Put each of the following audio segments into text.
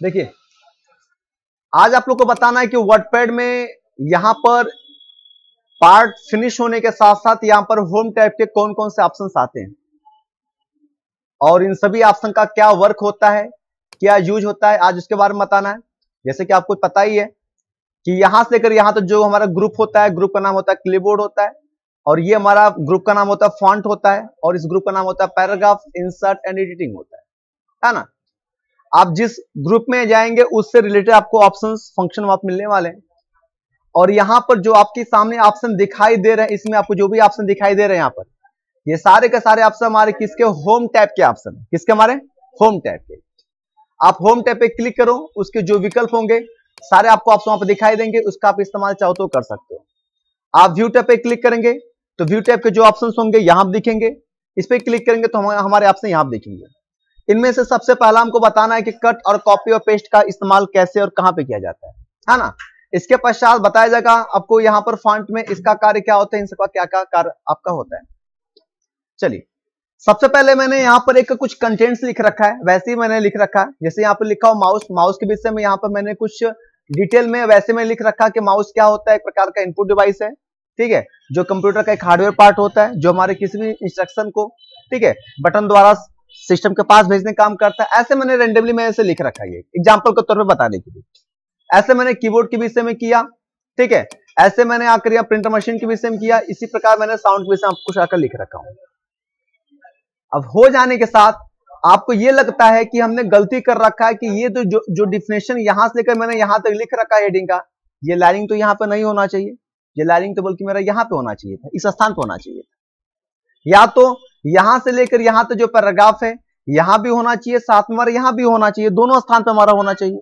देखिए, आज आप लोग को बताना है कि वर्डपैड में यहाँ पर पार्ट फिनिश होने के साथ साथ यहाँ पर होम टाइप के कौन कौन से ऑप्शंस आते हैं? और इन सभी ऑप्शन का क्या वर्क होता है, क्या यूज़ होता है, आज उसके बारे में बताना है। जैसे कि आपको पता ही है कि यहाँ से लेकर यहाँ तो जो हमारा ग्रुप होता है ग्रुप का नाम होता है क्लिपबोर्ड होता है, और ये हमारा ग्रुप का नाम होता है फॉन्ट होता है, और इस ग्रुप का नाम होता है पैराग्राफ इंसर्ट एंड एडिटिंग होता है। है ना? आप जिस ग्रुप में जाएँगे, उससे रिलेटेड आपको ऑप्शन फ़ंक्शन आप मिलने वाले हैं। और यहाँ पर जो आपके सामने ऑप्शन दिखाई दे रहे हैं, इसमें आपको जो भी ऑप्शन दिखाई दे रहे हैं यहाँ पर, ये सारे के सारे ऑप्शन हमारे किसके? होम टैब के ऑप्शन किसके हमारे? होम टैब के। आप होम टैब पे क्लिक करो, उसके जो विकल्प होंगे, सारे आपको ऑप्शन वहाँ पर दिखाई देंगे, उसका आप इस्तेमाल चाहो तो कर सकते हो। आप व्यू टैब पे क्लिक करेंगे तो व्यू टैब के जो ऑप्शन होंगे, यहाँ दिखेंगे। इस पर क्लिक करेंगे तो हमारे ऑप्शन यहाँ दिखेंगे। इनमें से सबसे पहला हमको बताना है कि कट और कॉपी और पेस्ट का इस्तेमाल कैसे और कहाँ पे किया जाता है है ना? इसके पश्चात बताया जाएगा आपको यहाँ पर फॉन्ट में इसका कार्य क्या होता है इनका क्या क्या कार्य आपका होता है। चलिए, सबसे पहले मैंने यहाँ पर एक कुछ कंटेंट्स लिख रखा है, वैसे ही मैंने लिख रखा है। जैसे यहाँ पर लिखा हो माउस माउस के विषय में यहाँ पर मैंने कुछ डिटेल में वैसे में लिख रखा कि माउस क्या होता है, एक प्रकार का इनपुट डिवाइस है, ठीक है? जो कंप्यूटर का एक हार्डवेयर पार्ट होता है, जो हमारे किसी भी इंस्ट्रक्शन को, ठीक है? बटन द्वारा सिस्टम के पास भेजने काम करता है। ऐसे मैंने रेंडमली मैं ऐसे लिख रखा है एग्ज़ाम्पल के तौर पर बताने के लिए। ऐसे मैंने कीबोर्ड के विषय में किया, ठीक है? ऐसे मैंने आकर या प्रिंटर मशीन के विषय में किया, इसी प्रकार मैंने साउंड के विषय में कुछ आकर लिख रखा हूँ। अब हो जाने के साथ आपको ये लगता है कि हमने गलती कर रखा है कि ये तो जो जो डिफिनेशन यहाँ से लेकर मैंने यहाँ तक लिख रखा है हेडिंग का, ये लाइनिंग तो यहाँ पे नहीं होना चाहिए। ये लाइनिंग तो बल्कि मेरा यहाँ पे होना चाहिए था, इस स्थान पे होना चाहिए था। या तो यहाँ से लेकर यहाँ तक जो पैराग्राफ है, यहाँ भी होना चाहिए हमारा यहाँ भी होना चाहिए, दोनों स्थान पर हमारा होना चाहिए।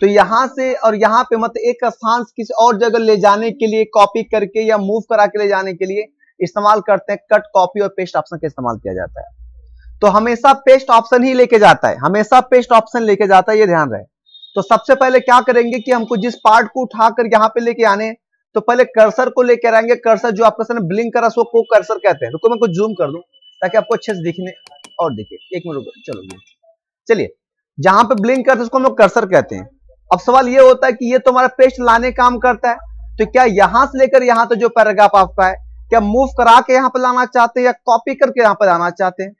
तो यहाँ से और यहाँ पे मतलब एक स्थान किसी और जगह ले जाने के लिए कॉपी करके या मूव करा के ले जाने के लिए इस्तेमाल करते हैं कट कॉपी और पेस्ट ऑप्शन का इस्तेमाल किया जाता है। तो हमेशा पेस्ट ऑप्शन ही लेके जाता है, हमेशा पेस्ट ऑप्शन लेके जाता है, ये ध्यान रहे। तो सबसे पहले क्या करेंगे कि हमको जिस पार्ट को उठाकर यहाँ पे लेके आने तो पहले कर्सर को लेकर आएँगे कर्सर जो आपका ब्लिंक करा सो को कर्सर कहते हैं। रुको, मैं कुछ जूम कर दूँ। ताकि आपको अच्छे से दिखने और दिखे। एक मिनट रुको, चलो चलिए, जहाँ पे ब्लिंक करते हैं, उसको हम लोग कर्सर कहते हैं। अब सवाल ये होता है कि ये तो हमारा पेस्ट लाने काम करता है तो क्या यहाँ से लेकर यहाँ तक जो पैराग्राफ आपका है, क्या मूव करा के यहाँ पर लाना चाहते हैं या कॉपी करके यहाँ पर लाना चाहते हैं?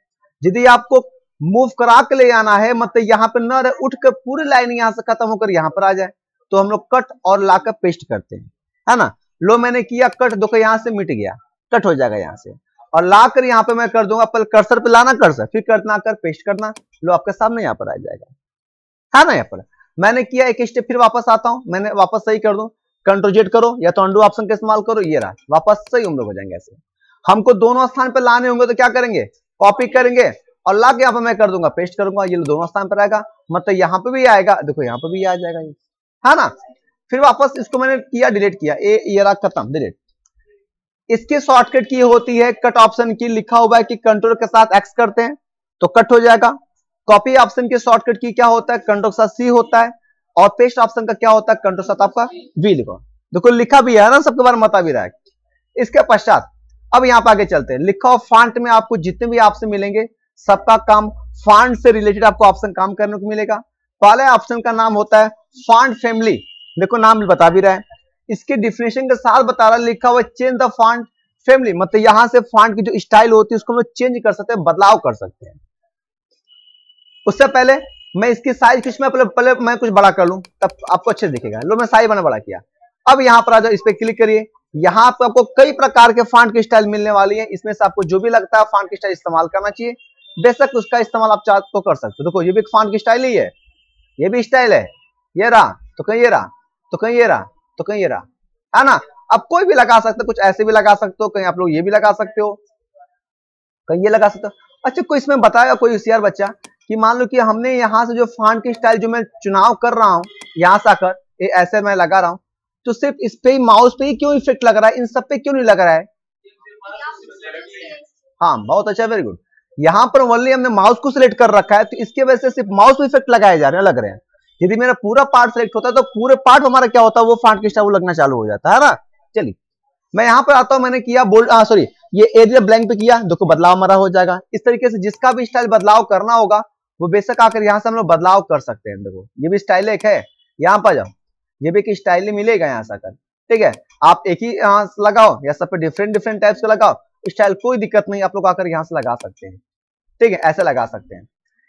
यदि आपको मूव करा के ले आना है मतलब यहाँ पर न उठ कर पूरी लाइन यहाँ से खत्म होकर यहाँ पर आ जाए तो हम लोग कट और लाकर पेस्ट करते हैं। है ना? लो मैंने किया कट देखो यहाँ से मिट गया कट हो जाएगा यहाँ से। और लाकर यहाँ पे मैं कर दूँगा पहले कर्सर पे लाना कर्सर फिर करना कर पेस्ट करना, लो आपके सामने यहाँ पर आ जाएगा। है ना यहाँ पर? मैंने किया एक स्टेप फिर वापस आता हूँ, मैंने वापस सही कर दू। कंट्रोजेट करो, या तो अंडू ऑप्शन का इस्तेमाल करो, ये रहा। वापस सही हम लोग हो जाएँगे ऐसे। हमको दोनों स्थान पर लाने होंगे तो क्या करेंगे? कॉपी करेंगे, और ला के यहाँ पर मैं कर दूँगा पेस्ट करूँगा, ये दोनों स्थान पर आएगा। मतलब यहाँ पे भी आएगा, देखो यहाँ पे भी आ जाएगा ये। है ना? फिर वापस इसको मैंने किया डिलीट किया। ए ये खत्म डिलीट इसकी शॉर्टकट की होती है कट ऑप्शन की, लिखा हुआ है कि कंट्रोल के साथ एक्स करते हैं तो कट हो जाएगा। कॉपी ऑप्शन की शॉर्टकट की क्या होता है? कंट्रोल के साथ सी होता है, और पेस्ट ऑप्शन का क्या होता है? कंट्रोल साथ आपका वी लिखो। देखो, लिखा भी है ना, सबके बारे में बता भी रहा है। इसके पश्चात, अब यहाँ पर आगे चलते हैं। लिखा हुआ फॉन्ट में आपको जितने भी आपसे मिलेंगे, सबका काम फॉन्ट से रिलेटेड आपको ऑप्शन काम करने को मिलेगा। पहले ऑप्शन का नाम होता है फॉन्ट फैमिली देखो, नाम बता भी रहा है। इसके डिफिनेशन के साथ बता रहा लिखा हुआ चेंज द फॉन्ट फैमिली मतलब यहाँ से फॉन्ट की जो स्टाइल होती है, उसको हम चेंज कर सकते हैं, बदलाव कर सकते हैं। उससे पहले मैं इसकी साइज़ किसमें पहले पहले मैं कुछ बड़ा कर लूँ, तब आपको अच्छे दिखेगा। लो मैं साइज़ मैंने बड़ा किया। अब यहाँ पर आ जाओ, इस पर क्लिक करिए। यहाँ पर आपको कई प्रकार के फॉन्ट की स्टाइल मिलने वाली है। इसमें से आपको जो भी लगता है फॉन्ट की स्टाइल इस्तेमाल करना चाहिए। बेशक उसका इस्तेमाल आप चाह तो कर सकते हो। देखो, ये भी फान की स्टाइल ही है। ये भी स्टाइल है। ये रहा तो कहीं ये रहा तो कहीं ये रहा। तो कहीं ये रहा। है ना? अब कोई भी लगा सकते, कुछ ऐसे भी लगा सकते हो, कहीं आप लोग ये भी लगा सकते हो। कहीं ये लगा सकते हो। अच्छा कोई इसमें बताएगा कोई होशियार बच्चा, कि मान लो कि हमने यहाँ से जो फान की स्टाइल जो मैं चुनाव कर रहा हूँ, यहाँ से आकर ऐसे मैं लगा रहा हूँ तो सिर्फ़ इस पे माउस पे ही क्यों इफ़ेक्ट लग रहा है? इन सब पे क्यों नहीं लग रहा है? हाँ बहुत अच्छा वेरी गुड यहाँ पर ओनली हमने माउस को सिलेक्ट कर रखा है तो इसके वजह से सिर्फ़ माउस पे इफ़ेक्ट लगाए जा रहे हैं, लग रहे हैं। यदि मेरा पूरा पार्ट सेलेक्ट होता है तो पूरे पार्ट हमारा क्या होता है? वो फांट की वो लगना चालू हो जाता है ना? चलिए, मैं यहाँ पर आता हूँ, मैंने किया बोल्ड सॉरी ये एरिया ब्लैंक पे किया, देखो बदलाव हमारा हो जाएगा। इस तरीके से जिसका भी स्टाइल बदलाव करना होगा, वो बेशक आकर यहाँ से हम लोग बदलाव कर सकते हैं, देखो, ये भी स्टाइल एक है, यहाँ पर जाओ, ये भी एक स्टाइल मिलेगा यहाँ से आकर, ठीक है? आप एक ही लगाओ, या सब पे डिफरेंट डिफरेंट टाइप्स का लगाओ स्टाइल कोई दिक्कत नहीं, आप लोग आकर यहाँ से लगा सकते हैं, ठीक है? ऐसे लगा सकते हैं।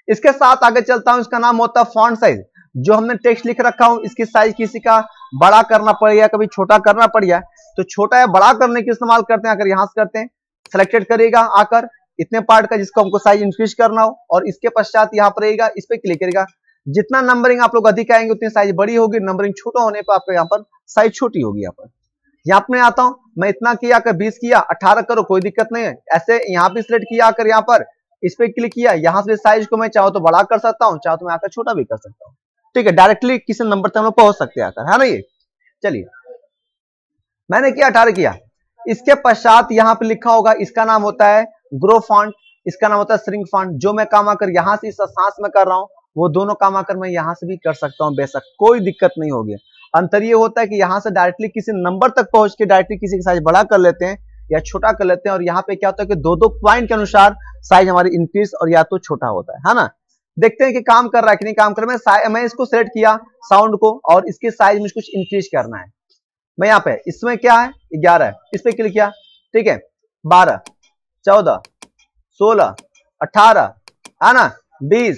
इसके साथ आगे चलता हूँ, इसका नाम होता है फॉन्ट साइज़ जो हमने टेक्स्ट लिख रखा हूँ, इसकी साइज़ किसी का बड़ा करना पड़ गया, कभी छोटा करना पड़ गया तो छोटा या बड़ा करने के इस्तेमाल करते हैं, अगर यहाँ से करते हैं सिलेक्टेड करेगा आकर इतने पार्ट का जिसको हमको साइज़ इंक्रीज करना हो, और इसके पश्चात यहाँ पर रहेगा इस पर क्लिक करेगा। जितना नंबरिंग आप लोग अधिक आएँगे, उतनी साइज़ बड़ी होगी नंबरिंग छोटा होने पर आपका यहाँ पर साइज़ छोटी होगी यहाँ पर। यहाँ पर मैं आता हूँ, मैं इतना किया, अगर बीस किया, अठारह करो, कोई दिक्कत नहीं है। ऐसे यहाँ पे सिलेक्ट किया, अगर यहाँ पर इस पर क्लिक किया, यहाँ से साइज़ को मैं चाहूँ तो बड़ा कर सकता हूँ, चाहो तो मैं आकर छोटा भी कर सकता हूँ। ठीक है डायरेक्टली किसी नंबर तक हम लोग पहुँच सकते हैं है ना ये? चलिए, मैंने किया अठारह किया? इसके पश्चात यहाँ पे लिखा होगा, इसका नाम होता है ग्रो फॉन्ट इसका नाम होता है स्ट्रिंग फॉन्ट जो मैं काम आकर यहाँ से इस सांस में कर रहा हूँ, वो दोनों काम आकर मैं यहाँ से भी कर सकता हूँ, बेशक कोई दिक्कत नहीं होगी। अंतर ये होता है कि यहाँ से डायरेक्टली किसी नंबर तक पहुँच के डायरेक्टली किसी की साइज़ बड़ा कर लेते हैं या छोटा कर लेते हैं और यहाँ पे क्या होता है कि दो दो पॉइंट के अनुसार साइज़ हमारी इंक्रीज और या तो छोटा होता है है ना? देखते हैं कि काम कर रहा है कि नहीं काम कर रहा है। मैं इसको सेलेक्ट किया साउंड को और इसके साइज़ में कुछ इंक्रीज करना है। मैं यहाँ पे, इसमें क्या है? ग्यारह। है इस पे क्लिक किया। ठीक है? बारह, चौदह, सोलह, अठारह, है ना? बीस,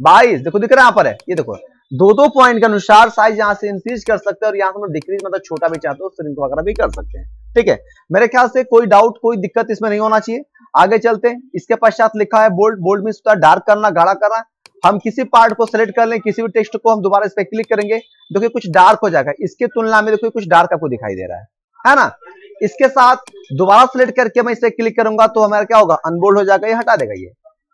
बाईस। देखो, दिख रहा है यहाँ पर है। ये देखो दो दो पॉइंट के अनुसार साइज़ यहाँ से इंक्रीज कर सकते हैं और यहाँ से डिक्रीज मतलब छोटा भी चाहते हो स्ट्रिंग वगैरह भी कर सकते हैं। ठीक है? मेरे ख्याल से कोई डाउट कोई दिक्कत इसमें नहीं होना चाहिए। आगे चलते हैं। इसके पश्चात लिखा है बोल्ड बोल्ड में डार्क करना, गाढ़ा करना। हम किसी पार्ट को सिलेक्ट कर लें, किसी भी टेक्स्ट को हम दोबारा इस पर क्लिक करेंगे, देखिए कुछ डार्क हो जाएगा। इसके तुलना में देखिए कुछ डार्क आपको दिखाई दे रहा है। है ना? इसके साथ दोबारा सिलेक्ट करके मैं इसे क्लिक करूँगा तो हमारा क्या होगा? अनबोल्ड हो जाएगा, ये हटा देगा ये।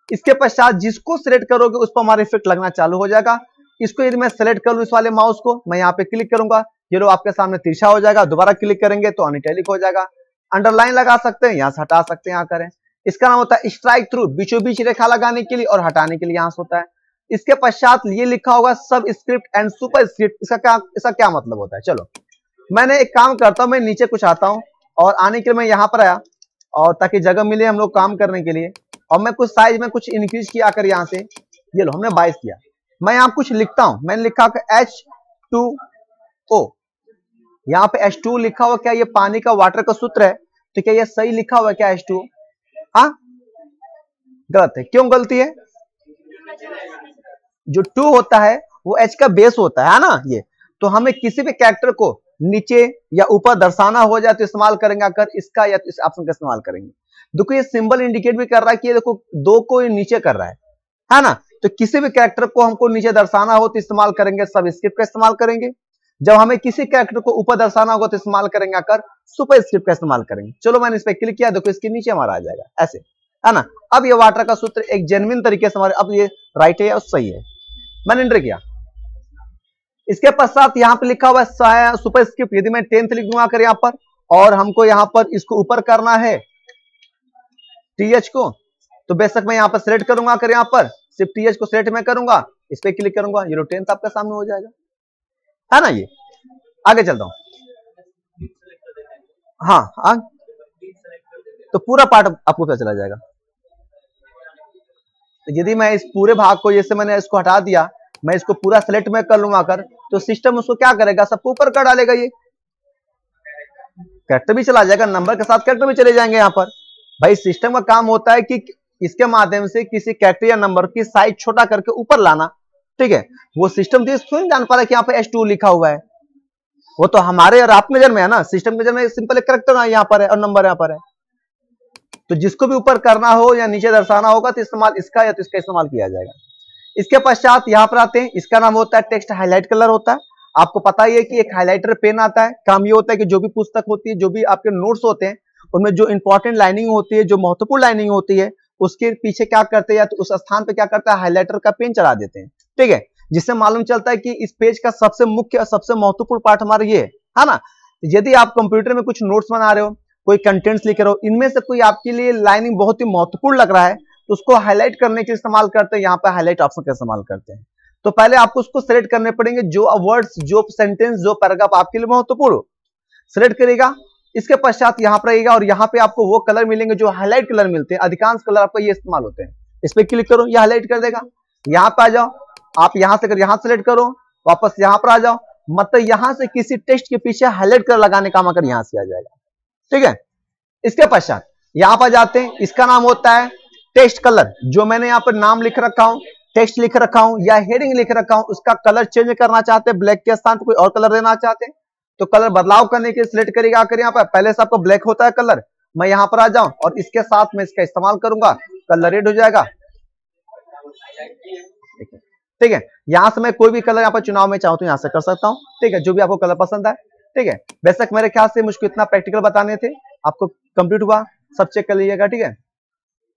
इसके पश्चात जिसको सिलेक्ट करोगे, उस पर हमारा इफ़ेक्ट लगना चालू हो जाएगा। इसको यदि मैं सेलेक्ट करूँ इस वाले माउस को, मैं यहाँ पे क्लिक करूँगा। ये लो आपके सामने तिरछा हो जाएगा, दोबारा क्लिक करेंगे तो अनिटेलिक हो जाएगा। अंडरलाइन लगा सकते हैं, यहाँ से हटा सकते हैं, यहाँ करें। इसका नाम होता है स्ट्राइक थ्रू बीचों बीच रेखा लगाने के लिए और हटाने के लिए यहाँ से होता है। इसके पश्चात ये लिखा होगा सब स्क्रिप्ट एंड सुपर स्क्रिप्ट इसका क्या इसका क्या मतलब होता है? चलो। मैंने एक काम करता हूँ, मैं नीचे कुछ आता हूँ और आने के लिए मैं यहाँ पर आया और ताकि जगह मिले हम लोग काम करने के लिए। और मैं कुछ साइज़ में कुछ इंक्रीज किया कर यहाँ से। ये लो, हमने बाईस किया। मैं यहाँ कुछ लिखता हूँ। मैंने लिखा एच टू ओ यहाँ पे एच टू लिखा हुआ क्या? ये पानी का वाटर का सूत्र है। तो क्या ये सही लिखा हुआ क्या एच टू हाँ? गलत है। क्यों गलती है? जो टू होता है, वो एच का बेस होता है ना, ये। तो हमें किसी भी कैरेक्टर को नीचे या ऊपर दर्शाना हो जाए तो इस्तेमाल करेंगे अगर इसका या तो इस ऑप्शन का इस्तेमाल करेंगे। देखो, ये सिंबल इंडिकेट भी कर रहा है कि ये देखो, दो को ये नीचे कर रहा है है ना। तो किसी भी कैरेक्टर को हमको नीचे दर्शाना हो तो इस्तेमाल करेंगे सब स्क्रिप्ट का इस्तेमाल करेंगे। जब हमें किसी कैरेक्टर को ऊपर दर्शाना होगा तो इस्तेमाल करेंगे आकर सुपर स्क्रिप्ट का इस्तेमाल करेंगे। चलो, मैंने इस पर क्लिक किया, देखो, इसके नीचे हमारा आ जाएगा, ऐसे, है ना। अब ये वाटर का सूत्र एक जेनविन तरीके से हमारे, अब ये राइट है या सही है? मैंने एंटर किया। इसके पश्चात यहाँ पे लिखा हुआ है सुपर स्क्रिप्ट यदि मैं टेंथ लिख दूँगा कर यहाँ पर, और हमको यहाँ पर इसको ऊपर करना है टीएच को तो बेशक मैं यहाँ पर सिलेक्ट करूँगा कर यहाँ पर। सिर्फ़ टीएच को सिलेक्ट मैं करूँगा, इस पर क्लिक करूँगा, ये टेंथ आपका सामने हो जाएगा। है ना ये? आगे चलता हूँ। हाँ हाँ। तो पूरा पार्ट आपको पता चला जाएगा। तो यदि मैं इस पूरे भाग को जैसे मैंने इसको हटा दिया, मैं इसको पूरा सेलेक्ट में कर लूँगा कर तो सिस्टम उसको क्या करेगा? सबको ऊपर कर डालेगा ये। कैरेक्टर भी चला जाएगा नंबर के साथ कैरेक्टर भी चले जाएँगे यहाँ पर। भाई सिस्टम का काम होता है कि इसके माध्यम से किसी कैरेक्टर या नंबर की साइज़ छोटा करके ऊपर लाना, ठीक है? वो सिस्टम तो क्यों जान पा रहा है कि यहाँ पे एस टू लिखा हुआ है? वो तो हमारे और आप नज़र में है ना सिस्टम नज़र में सिंपल एक करेक्टर यहाँ पर है और नंबर यहाँ पर है। तो जिसको भी ऊपर करना हो या नीचे दर्शाना होगा तो इस्तेमाल इसका या तो इसका इस्तेमाल किया जाएगा। इसके पश्चात यहाँ पर आते हैं, इसका नाम होता है टेक्स्ट हाईलाइट कलर होता है। आपको पता ही है कि एक हाईलाइटर पेन आता है, काम ये होता है कि जो भी पुस्तक होती है, जो भी आपके नोट्स होते हैं, उनमें जो इंपॉर्टेंट लाइनिंग होती है, जो महत्वपूर्ण लाइनिंग होती है, उसके पीछे क्या करते हैं या तो उस स्थान पर क्या करता है, हाईलाइटर का पेन चला देते हैं। ठीक है? जिससे मालूम चलता है कि इस पेज का सबसे मुख्य और सबसे महत्वपूर्ण पार्ट हमारा ये है ना? यदि आप कंप्यूटर में कुछ नोट्स बना रहे हो कोई कंटेंट्स लिख रहे हो इनमें से कोई आपके लिए लाइनिंग बहुत ही महत्वपूर्ण लग रहा है तो उसको हाईलाइट करने के इस्तेमाल करते हैं, यहाँ पे हाईलाइट ऑप्शन का इस्तेमाल करते हैं। तो पहले आपको उसको सिलेक्ट करने पड़ेंगे, जो वर्ड्स जो सेंटेंस जो पैराग्राफ आपके लिए महत्वपूर्ण। हो सिलेक्ट करेगा, इसके पश्चात यहाँ पर रहेगा और यहाँ पे आपको वो कलर मिलेंगे जो हाईलाइट कलर मिलते हैं, अधिकांश कलर आपका ये इस्तेमाल होते हैं। इस पर क्लिक करो ये हाईलाइट कर देगा। यहाँ पे आ जाओ, आप यहाँ से यहाँ सेलेक्ट करो, वापस यहाँ पर आ जाओ मतलब यहाँ से किसी टेक्स्ट के पीछे हाईलाइट कलर लगाने का अगर यहाँ से आ जाएगा। ठीक है? इसके पश्चात, यहाँ पर जाते हैं, इसका नाम होता है टेक्स्ट कलर। जो मैंने यहाँ पर नाम लिख रखा हूँ टेक्स्ट लिख रखा हूँ या हेडिंग लिख रखा हूँ, उसका कलर चेंज करना चाहते हैं, ब्लैक के स्थान पर कोई और कलर देना चाहते हैं तो कलर बदलाव करने के सिलेक्ट करेगा आकर यहाँ पर। पहले से आपको ब्लैक होता है कलर, मैं यहाँ पर आ जाऊँ और इसके साथ में इसका इस्तेमाल करूँगा, कलर रेड हो जाएगा। ठीक है? यहाँ से मैं कोई भी कलर यहाँ पर चुनाव में चाहूँ तो यहाँ से कर सकता हूँ। ठीक है? जो भी आपको कलर पसंद है ठीक है? बेशक मेरे ख्याल से मुझको इतना प्रैक्टिकल बताने थे। आपको कंप्लीट हुआ, सब चेक कर लीजिएगा, ठीक है?